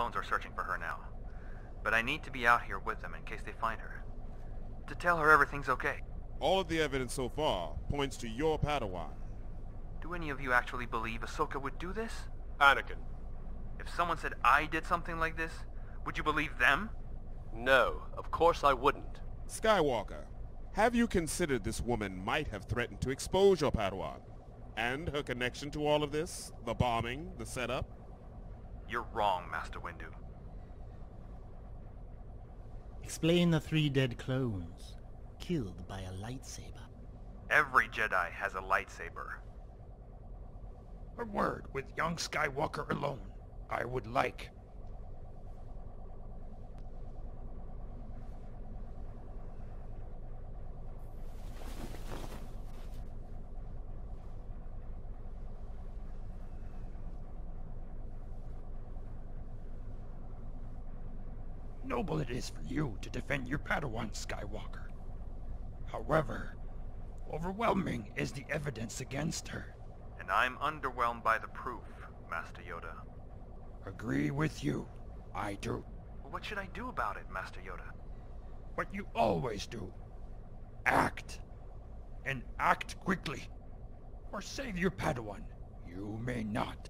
clones are searching for her now. But I need to be out here with them in case they find her. To tell her everything's okay. All of the evidence so far points to your Padawan. Do any of you actually believe Ahsoka would do this? Anakin. If someone said I did something like this, would you believe them? No, of course I wouldn't. Skywalker, have you considered this woman might have threatened to expose your Padawan? And her connection to all of this? The bombing, the setup? You're wrong, Master Windu. Explain the three dead clones, killed by a lightsaber. Every Jedi has a lightsaber. A word with young Skywalker alone. I would like. Noble it is for you to defend your Padawan, Skywalker. However, overwhelming is the evidence against her. And I'm underwhelmed by the proof, Master Yoda. Agree with you. I do. What should I do about it, Master Yoda? What you always do. Act. And act quickly. Or save your Padawan. You may not.